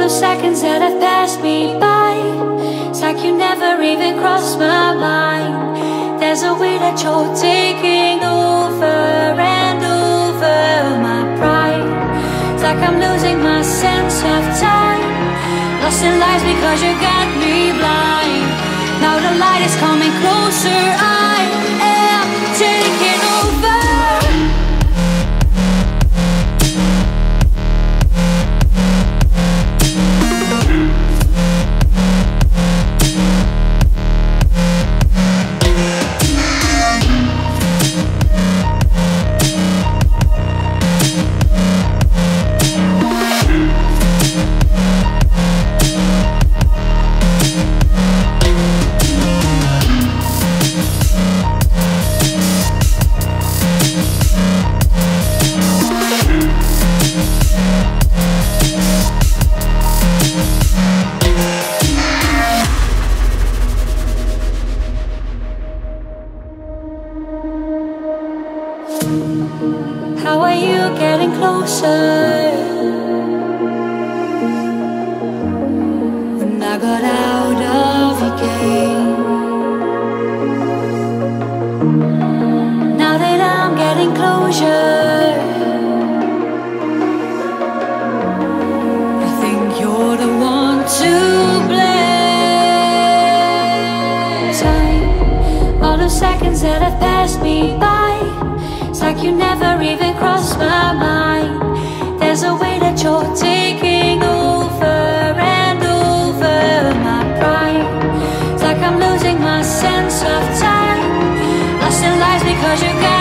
time. Seconds that have passed me by, it's like you never even crossed my mind. There's a way that you're taking over and over my pride. It's like I'm losing my sense of time. Lost in lies because you got me blind. Now the light is coming closer. I How are you getting closer? When I got out of your game. Now that I'm getting closure, I think you're the one to blame. Time, all the seconds that have passed me by. 我是该